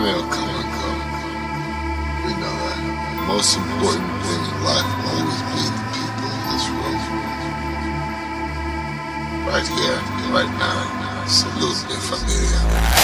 Time will come and go. We know that. The most important thing in life will always be the people in this room. Right here, right now. Salute me, familia.